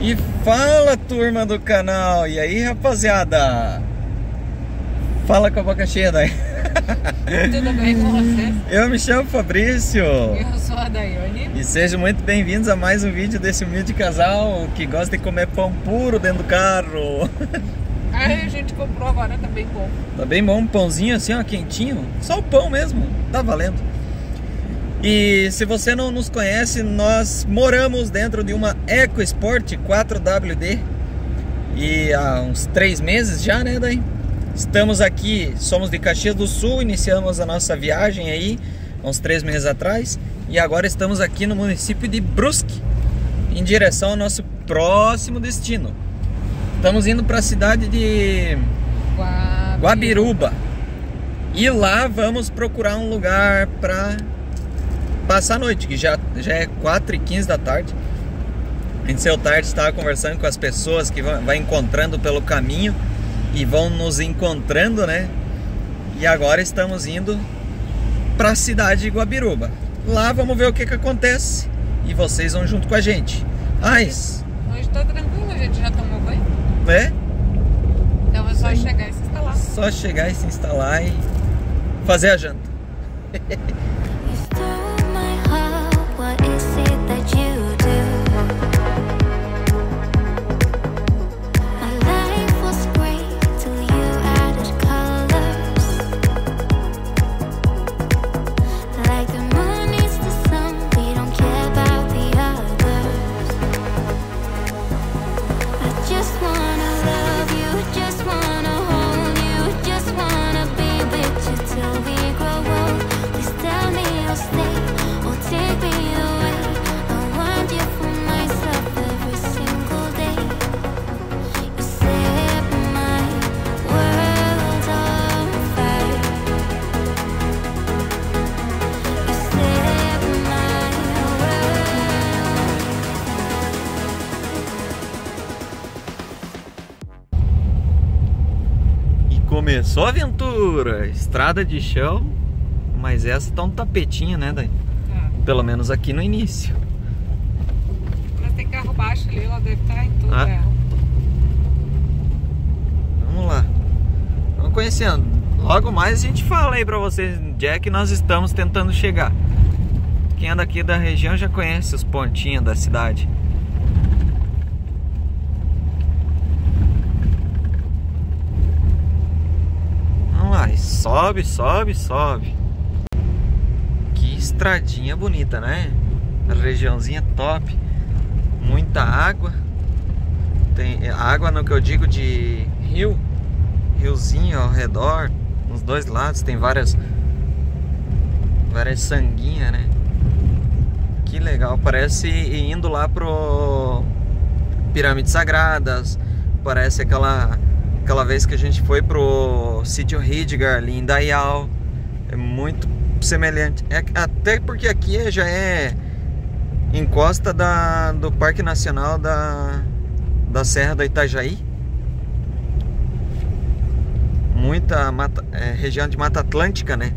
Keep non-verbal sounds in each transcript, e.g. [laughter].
E fala turma do canal! E aí rapaziada? Fala com a boca cheia daí. Tudo bem com você? Eu me chamo Fabrício Eu sou a Daiane. e sejam muito bem-vindos a mais um vídeo desse humilde casal que gosta de comer pão puro dentro do carro. [laughs] Aí a gente comprou agora, tá bem bom. Tá bem bom, um pãozinho assim, ó, quentinho. Só o pão mesmo, tá valendo. E se você não nos conhece, nós moramos dentro de uma EcoSport 4WD e há uns três meses já, né, daí? Estamos aqui, somos de Caxias do Sul, iniciamos a nossa viagem aí há uns três meses atrás e agora estamos aqui no município de Brusque, em direção ao nosso próximo destino. Estamos indo para a cidade de Guabiru. Guabiruba. E lá vamos procurar um lugar para passar a noite, que já, já é 4 e 15 da tarde. A gente saiu tarde, estava conversando com as pessoas que vai encontrando pelo caminho e vão nos encontrando, né? E agora estamos indo para a cidade de Guabiruba. Lá vamos ver o que, que acontece e vocês vão junto com a gente. Mas, Hoje tá tranquilo, a gente já tomou banho. né? Então é só Sim. chegar e se instalar. Só chegar e se instalar e fazer a janta. A aventura! Estrada de chão, mas essa tá um tapetinho, né? Daí? Tá. Pelo menos aqui no início. Mas tem carro baixo ali, ela deve estar em tudo. Ah. é. Vamos lá. Vamos conhecendo. Logo mais a gente fala aí pra vocês onde é que nós estamos tentando chegar. Quem é daqui da região já conhece os pontinhos da cidade. Vamos lá, e sobe, sobe, sobe. Que estradinha bonita, né? Regiãozinha top. Muita água. Tem água no que eu digo de rio. Riozinho ao redor. Nos dois lados tem várias. Várias sanguinhas, né? Que legal. Parece indo lá pro Pirâmides Sagradas. Parece aquela aquela vez que a gente foi pro sítio Hidgar ali em Dayal. É muito semelhante. É, até porque aqui já é encosta da, do Parque Nacional da, da Serra da Itajaí. Muita mata, é, região de Mata Atlântica, né?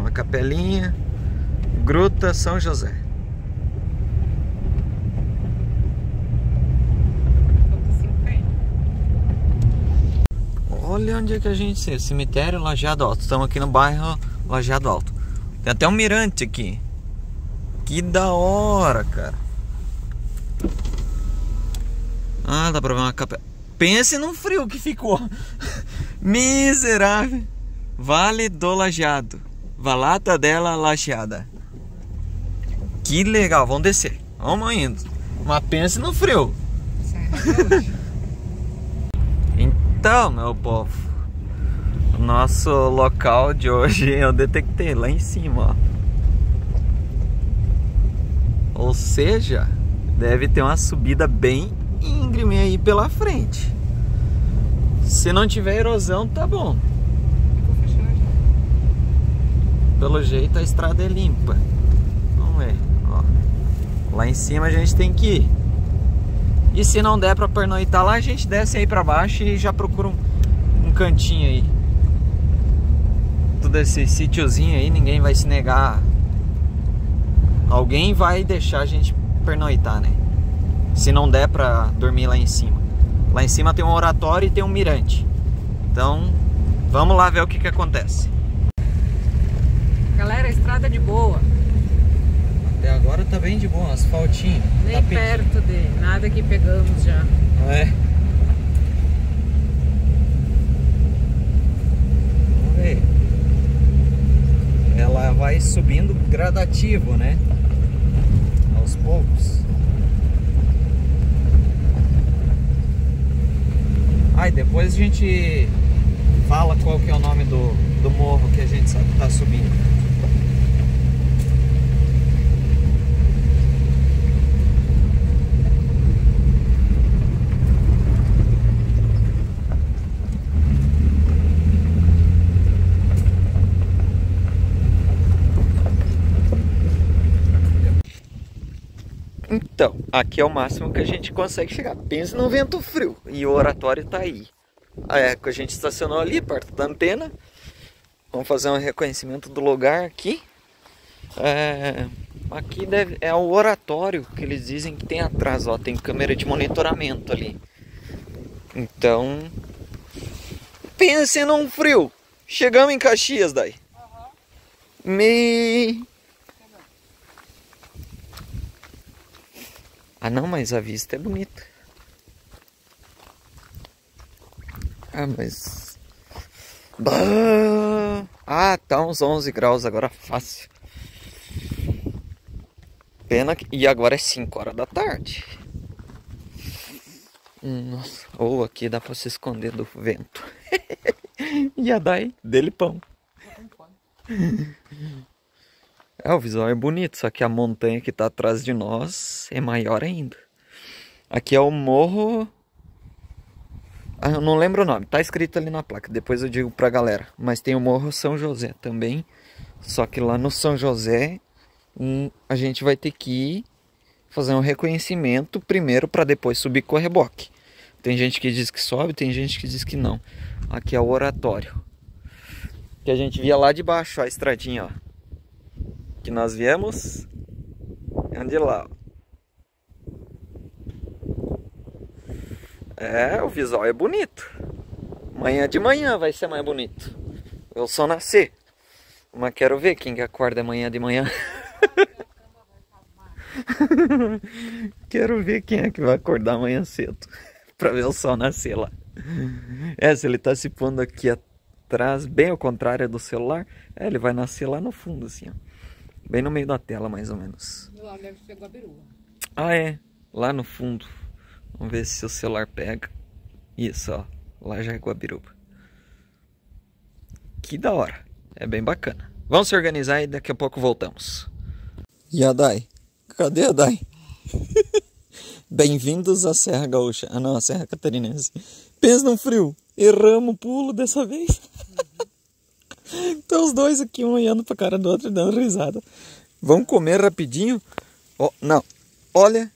Uma capelinha, Gruta São José. Olha onde é que a gente. Cemitério Lajeado Alto. Estamos aqui no bairro Lajeado Alto. Tem até um mirante aqui. Que da hora, cara. Ah, dá pra ver uma capela. Pense no frio que ficou. [laughs] Miserável. Vale do Lajeado. Valata dela Lajeada. Que legal, vamos descer. Vamos indo. Mas pense no frio. Então, meu povo, nosso local de hoje eu detectei lá em cima, ó. Ou seja, deve ter uma subida bem íngreme aí pela frente. Se não tiver erosão, tá bom. Pelo jeito a estrada é limpa. Vamos ver, ó. Lá em cima a gente tem que ir. E se não der pra pernoitar lá, a gente desce aí pra baixo e já procura um, um cantinho aí. Tudo esse sítiozinho aí, ninguém vai se negar. Alguém vai deixar a gente pernoitar, né? Se não der pra dormir lá em cima. Lá em cima tem um oratório e tem um mirante. Então, vamos lá ver o que que acontece. Galera, estrada de boa. Até agora tá bem de boa, asfaltinho. Nem tapetinho. perto de nada que pegamos já. É. Vamos ver. Ela vai subindo gradativo, né? Aos poucos. Ai, depois a gente fala qual que é o nome do, do morro que a gente sabe que tá subindo. Então, aqui é o máximo que a gente consegue chegar. Pensa no vento frio. E o oratório tá aí. É, que a gente estacionou ali, perto da antena. Vamos fazer um reconhecimento do lugar aqui. É, aqui deve, é o oratório que eles dizem que tem atrás, ó. Tem câmera de monitoramento ali. Então, pense num frio. Chegamos em Caxias daí. Me Ah não, mas a vista é bonita. Ah, mas. Bah! Ah, tá uns 11 graus agora fácil. Pena que. E agora é 5 horas da tarde. Nossa, ou aqui dá pra se esconder do vento. e a daí dele pão. [laughs] É, o visual é bonito, só que a montanha que tá atrás de nós é maior ainda. Aqui é o morro. Ah, eu não lembro o nome, tá escrito ali na placa, depois eu digo pra galera. Mas tem o Morro São José também. Só que lá no São José hum, a gente vai ter que fazer um reconhecimento primeiro para depois subir com o reboque. Tem gente que diz que sobe, tem gente que diz que não. Aqui é o oratório. Que a gente via lá de baixo, ó, a estradinha, ó que nós viemos é de lá. É, o visual é bonito. Manhã de manhã vai ser mais bonito. Eu só nascer. Mas quero ver quem que acorda amanhã de manhã. [laughs] quero ver quem é que vai acordar amanhã cedo. [laughs] pra ver o sol nascer lá. É, se ele tá se pondo aqui atrás, bem ao contrário do celular, é, ele vai nascer lá no fundo, assim, ó. Bem no meio da tela, mais ou menos. Lá deve. Ah, é. Lá no fundo. Vamos ver se o celular pega. Isso, ó. Lá já é Guabiruba. Que da hora. É bem bacana. Vamos se organizar e daqui a pouco voltamos. E a Dai? Cadê a Dai? [laughs] Bem-vindos à Serra Gaúcha. Ah, não, a Serra Catarinense. Pensa no frio. Erramos o pulo dessa vez. [laughs] Então os dois aqui, um olhando pra cara do outro e dando risada. Vamos comer rapidinho. Ó, não, olha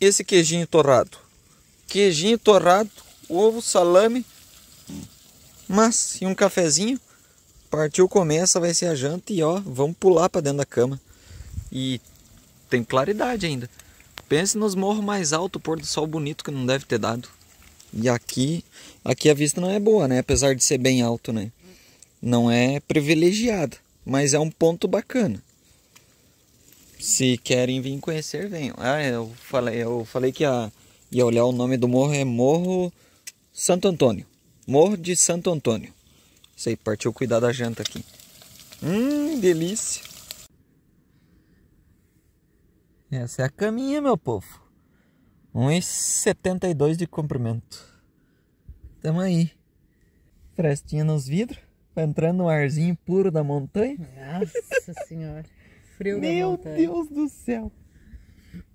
esse queijinho torrado. Queijinho torrado, ovo, salame, mas e um cafezinho. Partiu, começa, vai ser a janta e ó, vamos pular pra dentro da cama. E tem claridade ainda. Pense nos morros mais altos, pôr do sol bonito que não deve ter dado. E aqui, aqui a vista não é boa, né? Apesar de ser bem alto, né? Não é privilegiada, mas é um ponto bacana. Se querem vir conhecer, venham. Ah, eu falei, eu falei que ia, ia olhar o nome do morro é Morro Santo Antônio. Morro de Santo Antônio. Isso aí, partiu cuidar da janta aqui. Hum, delícia. Essa é a caminha, meu povo. 1,72 de comprimento. Tamo aí. Frestinha nos vidros. Tá entrando um arzinho puro da montanha. Nossa senhora. Frio da Meu montanha. Deus do céu.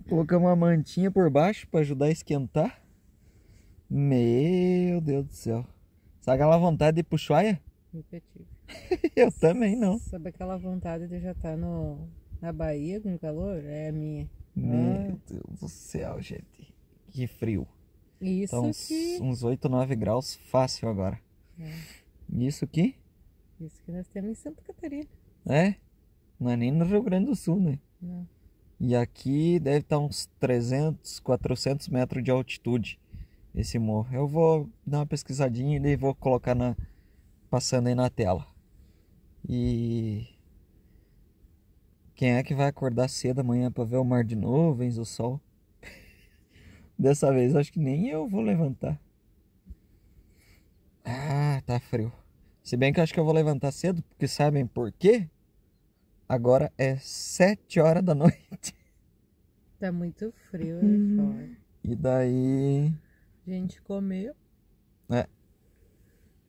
Colocamos uma mantinha por baixo para ajudar a esquentar. Meu Deus do céu. Sabe aquela vontade de ir pro Chuaia? Nunca tive. [laughs] Eu também não. Sabe aquela vontade de já estar no, na Bahia com calor? É a minha. Meu Deus do céu, gente. que frio. Isso Então, uns, que. uns 8, 9 graus fácil agora. Isso aqui, Isso que nós temos em Santa Catarina. é, não é nem no Rio Grande do Sul, né? Não. E aqui deve estar uns 300, 400 metros de altitude esse morro. Eu vou dar uma pesquisadinha e daí vou colocar na, passando aí na tela. E quem é que vai acordar cedo amanhã para ver o mar de nuvens, o sol? [laughs] Dessa vez acho que nem eu vou levantar. Ah, tá frio. Se bem que eu acho que eu vou levantar cedo, porque sabem por quê? Agora é 7 horas da [laughs] noite. Tá muito frio aí fora. E daí. A gente comeu.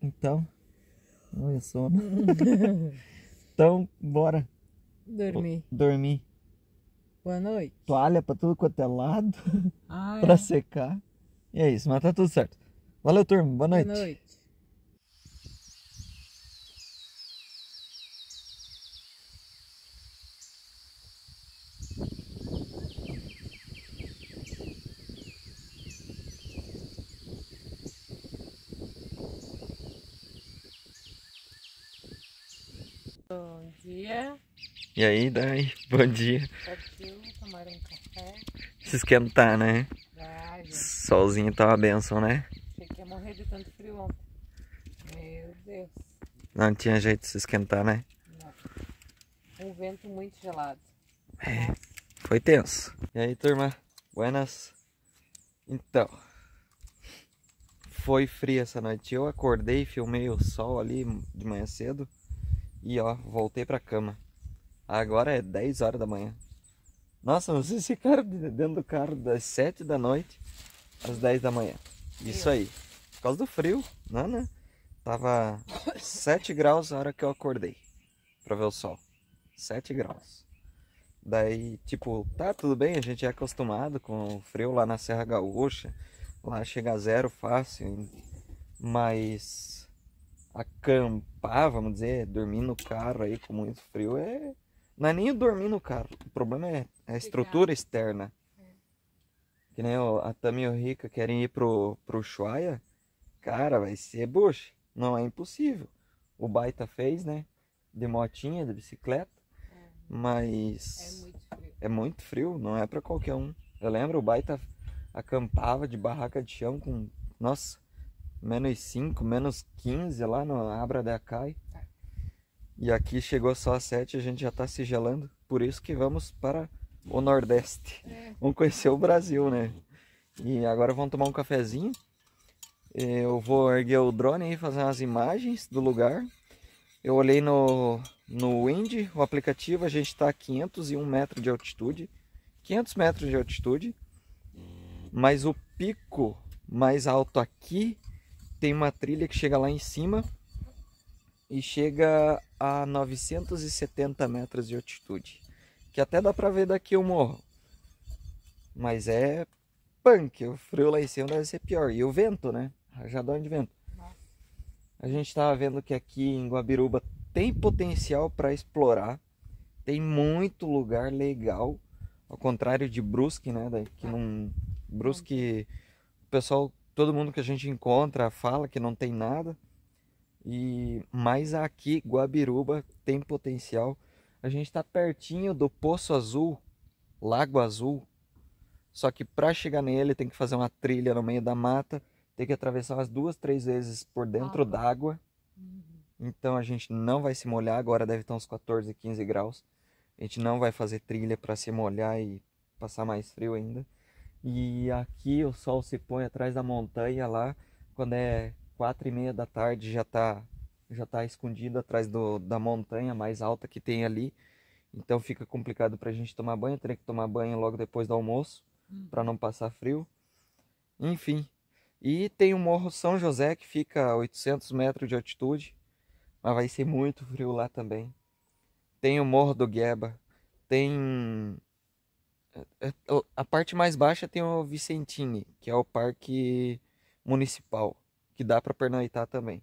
Então. Olha sono. [laughs] Então, bora Dormir. dormir. Boa noite. Toalha pra tudo quanto é lado, Ah, [laughs] pra secar. E é isso, mas tá tudo certo. Valeu, turma. Boa noite. Boa noite. Bom dia. E aí, daí? Bom dia. Partiu tomar um café. Se esquentar, né? Ah. Solzinho tá uma benção, né? Achei que ia morrer de tanto frio ontem. Meu Deus. Não tinha jeito de se esquentar, né? Um vento muito gelado. É, foi tenso. E aí, turma? Buenas. Então, foi frio essa noite. Eu acordei, filmei o sol ali de manhã cedo e ó, voltei pra cama. Agora é 10 horas da manhã. Nossa, vocês ficaram de- dentro do carro das 7 da noite às 10 da manhã. Isso aí. Por causa do frio, não, né? Tava 7 graus a hora que eu acordei pra ver o sol. 7 graus. Daí, tipo, tá tudo bem, a gente é acostumado com o frio lá na Serra Gaúcha. Lá chega a zero fácil, mas acampar, vamos dizer, dormir no carro aí com muito frio é. Não é nem o dormir no carro, o problema é a estrutura externa. Que nem o- a Tami e o Rica querem ir pro, pro Ushuaia, cara, vai ser bucha. Não é impossível. O Baita fez, né? De motinha, de bicicleta, É mas muito frio. é muito frio, não é pra qualquer um. Eu lembro, o Baita acampava de barraca de chão com, nossa, menos 5, menos 15 lá no Abra da Cai. E aqui chegou só às 7 e a gente já tá se gelando. Por isso que vamos para o Nordeste. Vamos conhecer o Brasil, né? E agora vamos tomar um cafezinho. Eu vou erguer o drone e fazer umas imagens do lugar. Eu olhei no, no Wind, o aplicativo, a gente está a 501 metros de altitude. 500 metros de altitude. Mas o pico mais alto aqui tem uma trilha que chega lá em cima e chega a 970 metros de altitude. Que até dá pra ver daqui o morro. Mas é punk, o frio lá em cima deve ser pior. E o vento, né? Rajadão de vento. A gente estava vendo que aqui em Guabiruba tem potencial para explorar. Tem muito lugar legal. Ao contrário de Brusque, né? Que não. Brusque, o pessoal, todo mundo que a gente encontra fala que não tem nada. E mas aqui Guabiruba tem potencial. A gente está pertinho do Poço Azul, Lago Azul. Só que para chegar nele tem que fazer uma trilha no meio da mata, tem que atravessar umas duas, três vezes por dentro Ah. d'água. Então a gente não vai se molhar, agora deve estar uns 14, 15 graus. A gente não vai fazer trilha para se molhar e passar mais frio ainda. E aqui o sol se põe atrás da montanha lá, quando é quatro e meia da tarde já tá já tá escondido atrás do, da montanha mais alta que tem ali. Então fica complicado pra gente tomar banho, teria que tomar banho logo depois do almoço para não passar frio. Enfim, e tem o Morro São José que fica a 800 metros de altitude, mas vai ser muito frio lá também. Tem o Morro do Gueba, tem a parte mais baixa tem o Vicentini, que é o parque municipal, que dá para pernoitar também.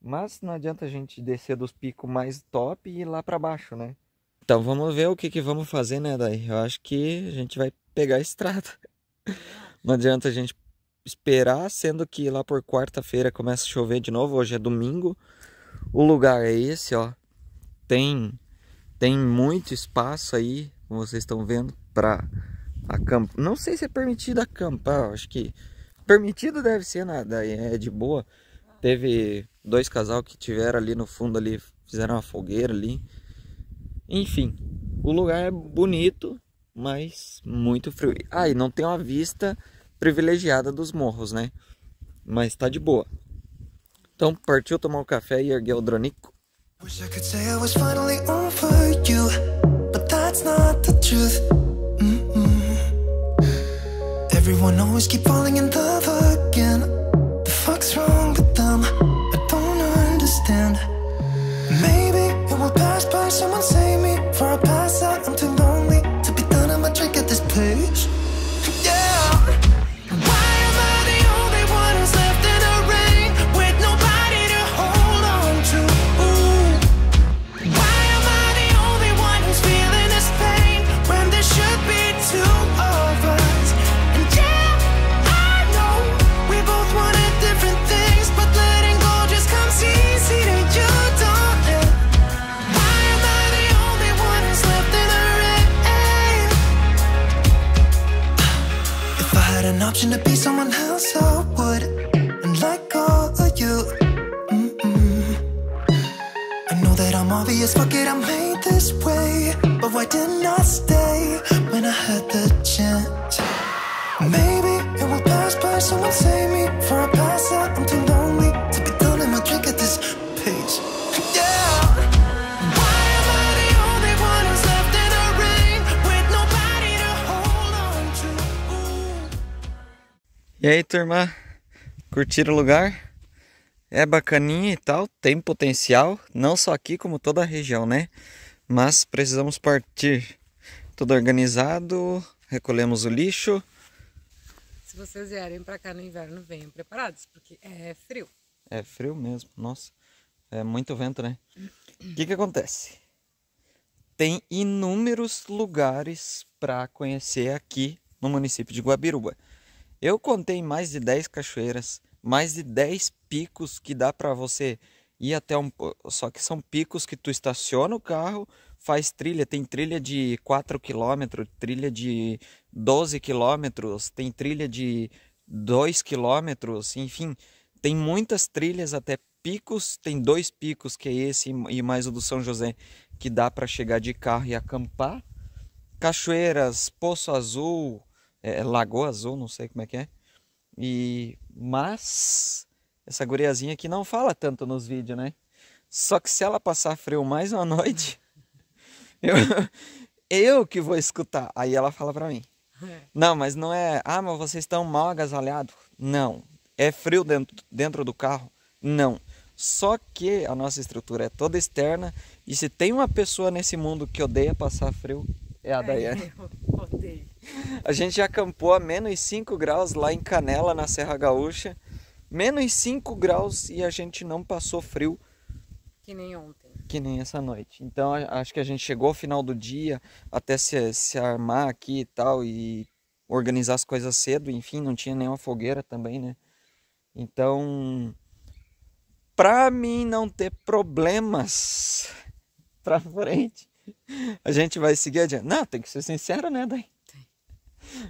Mas não adianta a gente descer dos picos mais top e ir lá para baixo, né? Então vamos ver o que que vamos fazer, né, daí? Eu acho que a gente vai pegar a estrada. [laughs] Não adianta a gente esperar, sendo que lá por quarta-feira começa a chover de novo. Hoje é domingo. O lugar é esse, ó. Tem tem muito espaço aí, como vocês estão vendo, para acampar. Não sei se é permitido acampar, acho que permitido deve ser nada, é de boa. Teve dois casal que tiveram ali no fundo ali, fizeram uma fogueira ali. Enfim, o lugar é bonito, mas muito frio. Ah, e não tem uma vista privilegiada dos morros, né? Mas tá de boa. Então partiu tomar um café e erguer o dronico. Wish I could say I was finally over you, but that's not the truth. Everyone always keep falling in love again. The fuck's wrong with them? I don't understand. Maybe it will pass by. Someone save me Maybe it will pass by, someone save me I pass out. I'm too lonely to be done in my drink at this pace. Yeah. Why am I the only one who's left in the rain with nobody to hold on to? Ooh. E aí, turma? Curtiram o lugar? É bacaninha e tal, tem potencial, não só aqui como toda a região, né? Mas precisamos partir. Tudo organizado, recolhemos o lixo. Vocês vierem pra cá no inverno, venham preparados, porque é frio. É frio mesmo, nossa. É muito vento, né? O que que acontece? Tem inúmeros lugares para conhecer aqui no município de Guabiruba. Eu contei mais de 10 cachoeiras, mais de 10 picos que dá para você ir até um. Só que são picos que tu estaciona o carro, faz trilha. Tem trilha de 4 km, trilha de 12 km, tem trilha de 2 km, enfim. Tem muitas trilhas até picos. Tem dois picos, que é esse e mais o do São José, que dá para chegar de carro e acampar. Cachoeiras, Poço Azul, é, Lagoa Azul, não sei como é que é. E mas essa guriazinha aqui não fala tanto nos vídeos, né? Só que se ela passar frio mais uma noite, [laughs] eu, eu que vou escutar. Aí ela fala pra mim: Não, mas não é. Ah, mas vocês estão mal agasalhados. Não. É frio dentro, dentro do carro? Não. Só que a nossa estrutura é toda externa e se tem uma pessoa nesse mundo que odeia passar frio, é a Daiane. Eu odeio. A gente já acampou a menos 5 graus lá em Canela, na Serra Gaúcha. Menos 5 graus e a gente não passou frio Que nem ontem. Que nem essa noite. Então acho que a gente chegou ao final do dia até se, se armar aqui e tal e organizar as coisas cedo. Enfim, não tinha nenhuma fogueira também, né? Então, pra mim não ter problemas [laughs] pra frente, a gente vai seguir adiante. Não, tem que ser sincero, né, Dai?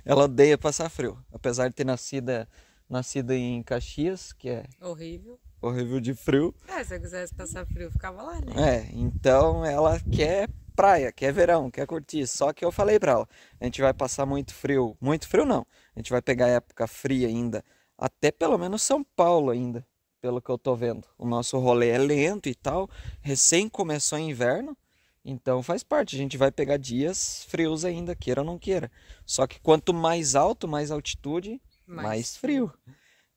Ela odeia passar frio. Apesar de ter nascido, nascido em Caxias, que é Horrível. Horrível de frio. É, se eu quisesse passar frio, ficava lá, né? É, então ela quer praia, quer verão, quer curtir. Só que eu falei pra ela, a gente vai passar muito frio. Muito frio não. A gente vai pegar época fria ainda. Até pelo menos São Paulo ainda, pelo que eu tô vendo. O nosso rolê é lento e tal. Recém começou inverno. Então faz parte, a gente vai pegar dias frios ainda, queira ou não queira. Só que quanto mais alto, mais altitude, mais, Mais frio.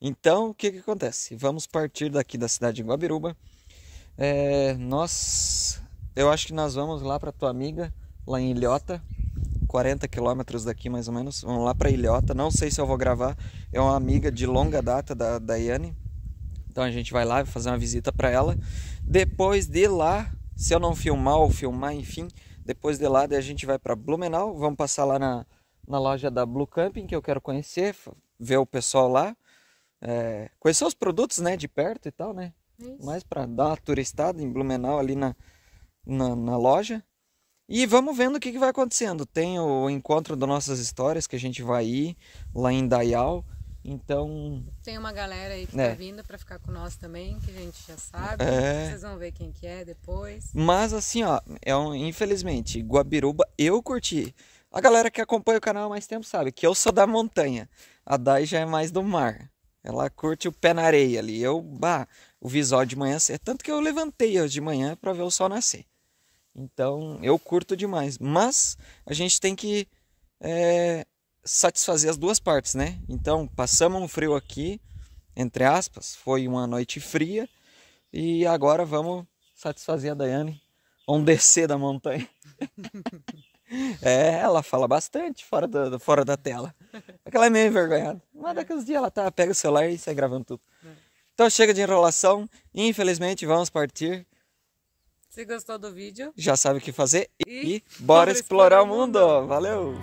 Então, o que que acontece? Vamos partir daqui da cidade de Guabiruba. É, nós, eu acho que nós vamos lá para tua amiga, lá em Ilhota, 40 quilômetros daqui mais ou menos. Vamos lá para Ilhota. Não sei se eu vou gravar. É uma amiga de longa data da Daiane. Então a gente vai lá fazer uma visita para ela. Depois de lá, se eu não filmar ou filmar, enfim, depois de lá a gente vai para Blumenau. Vamos passar lá na, na loja da Blue Camping que eu quero conhecer, ver o pessoal lá, é, conhecer os produtos, né, de perto e tal, né? É isso. mais para dar uma turistada em Blumenau ali na, na, na loja. E vamos vendo o que, que vai acontecendo. Tem o encontro das nossas histórias que a gente vai ir lá em Dayal. Então, Tem uma galera aí que É. tá vindo pra ficar com nós também, que a gente já sabe. É. Vocês vão ver quem que é depois. mas assim, ó, é um, infelizmente, Guabiruba eu curti. A galera que acompanha o canal há mais tempo sabe que eu sou da montanha. A Dai já é mais do mar. Ela curte o pé na areia ali. Eu, bah, o visual de manhã, é tanto que eu levantei hoje de manhã para ver o sol nascer. Então, eu curto demais. Mas a gente tem que é, satisfazer as duas partes, né? Então, passamos um frio aqui, entre aspas, foi uma noite fria. E agora vamos satisfazer a Daiane. Vamos descer da montanha. [laughs] É, ela fala bastante fora da, fora da tela. Aquela é meio envergonhada. Mas daqui uns dias ela tá, pega o celular e sai gravando tudo. Então chega de enrolação. Infelizmente vamos partir. Se gostou do vídeo, Já sabe o que fazer. E, E bora bora explorar explorar o mundo. mundo. Valeu!